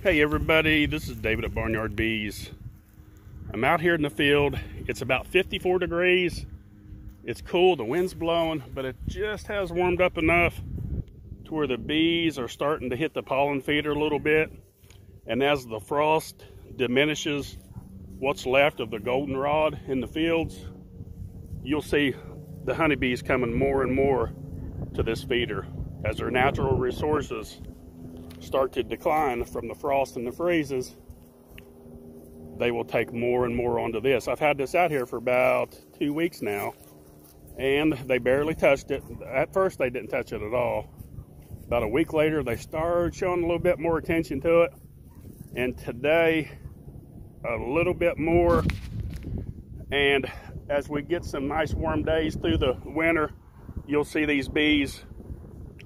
Hey everybody, this is David at Barnyard Bees. I'm out here in the field. It's about 54 degrees. It's cool, the wind's blowing, but it just has warmed up enough to where the bees are starting to hit the pollen feeder a little bit. And as the frost diminishes what's left of the goldenrod in the fields, you'll see the honeybees coming more and more to this feeder as their natural resources start to decline from the frost and the freezes, they will take more and more onto this. I've had this out here for about two weeks now, and they barely touched it. At first, they didn't touch it at all. About a week later, they started showing a little bit more attention to it, and today, a little bit more. And as we get some nice warm days through the winter, you'll see these bees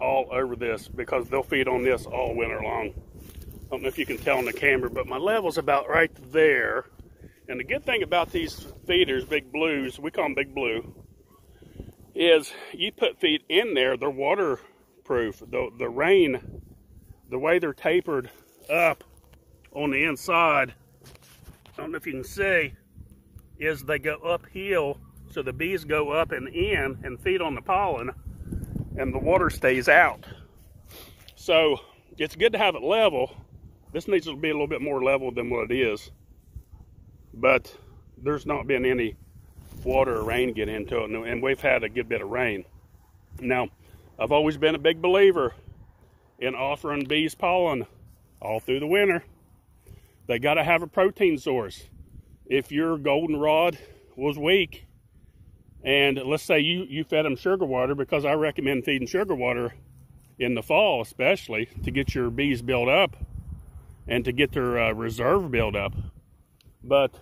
all over this because they'll feed on this all winter long. I don't know if you can tell on the camera, but my level's about right there. And the good thing about these feeders, Big Blues, we call them Big Blue, is you put feed in there, they're waterproof. The, the rain, the way they're tapered up on the inside, I don't know if you can see, is they go uphill so the bees go up and in and feed on the pollen and the water stays out. So it's good to have it level. This needs to be a little bit more level than what it is. But there's not been any water or rain get into it, and we've had a good bit of rain. Now, I've always been a big believer in offering bees pollen all through the winter. They got to have a protein source. If your goldenrod was weak, and let's say you, you fed them sugar water because I recommend feeding sugar water in the fall, especially to get your bees built up and to get their uh, reserve built up. But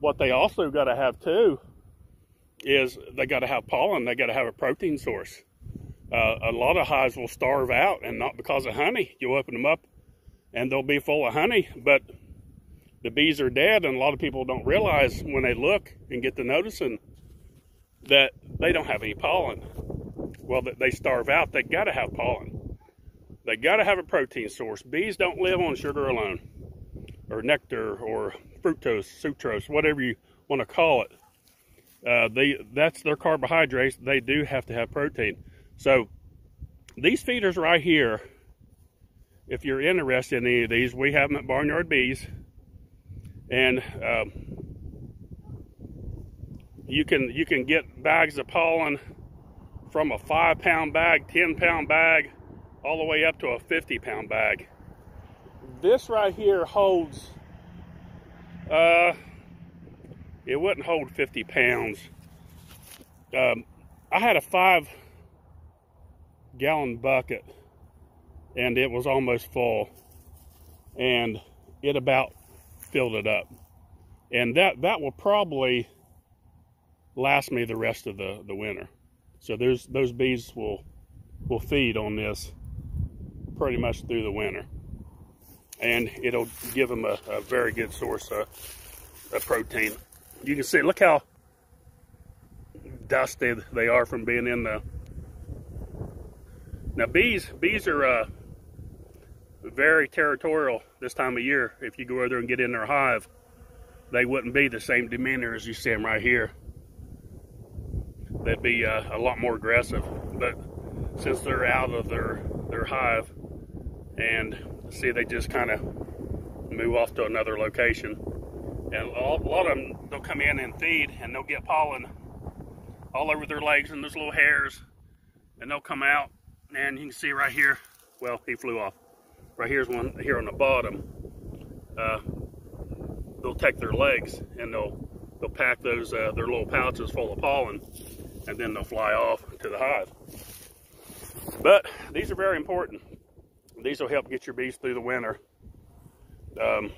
what they also got to have too is they got to have pollen. They got to have a protein source. Uh, a lot of hives will starve out and not because of honey. You open them up and they'll be full of honey, but the bees are dead and a lot of people don't realize when they look and get to noticing that they don't have any pollen. Well, that they starve out, they got to have pollen. They got to have a protein source. Bees don't live on sugar alone, or nectar, or fructose, sucrose, whatever you want to call it. Uh, they that's their carbohydrates. They do have to have protein. So these feeders right here, if you're interested in any of these, we have them at Barnyard Bees, and um, you can you can get bags of pollen from a five pound bag, 10 pound bag, all the way up to a 50 pound bag. This right here holds, uh, it wouldn't hold 50 pounds. Um, I had a five gallon bucket and it was almost full and it about filled it up. And that, that will probably last me the rest of the, the winter. So there's those bees will will feed on this pretty much through the winter. And it'll give them a, a very good source of, of protein. You can see, look how dusty they are from being in the... Now bees, bees are uh, very territorial this time of year. If you go over there and get in their hive, they wouldn't be the same demeanor as you see them right here they'd be uh, a lot more aggressive. But since they're out of their their hive, and see, they just kind of move off to another location. And a lot of them, they'll come in and feed, and they'll get pollen all over their legs and those little hairs, and they'll come out, and you can see right here. Well, he flew off. Right here's one here on the bottom. Uh, they'll take their legs and they'll they'll pack those uh, their little pouches full of pollen and then they'll fly off to the hive. But these are very important. These will help get your bees through the winter. Um,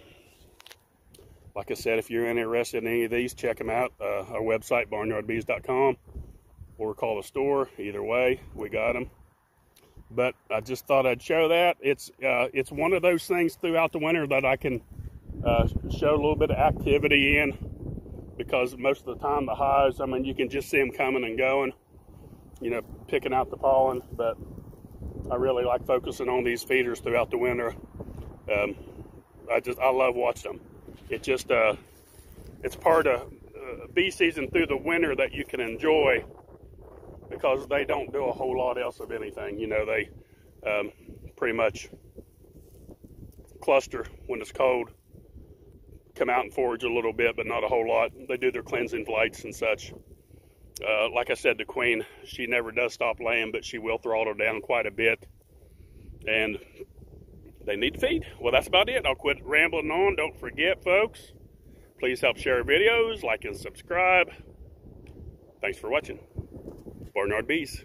like I said, if you're interested in any of these, check them out. Uh, our website, barnyardbees.com, or call the store. Either way, we got them. But I just thought I'd show that. It's uh, it's one of those things throughout the winter that I can uh, show a little bit of activity in because most of the time the hives, I mean, you can just see them coming and going, you know, picking out the pollen. But I really like focusing on these feeders throughout the winter. Um, I just I love watching them. It just uh, it's part of uh, bee season through the winter that you can enjoy because they don't do a whole lot else of anything. You know, they um, pretty much cluster when it's cold, come out and forage a little bit, but not a whole lot. They do their cleansing flights and such. Uh, like I said, the queen, she never does stop laying, but she will throttle down quite a bit. And they need to feed. Well, that's about it. I'll quit rambling on. Don't forget, folks, please help share videos, like and subscribe. Thanks for watching. Barnyard Bees.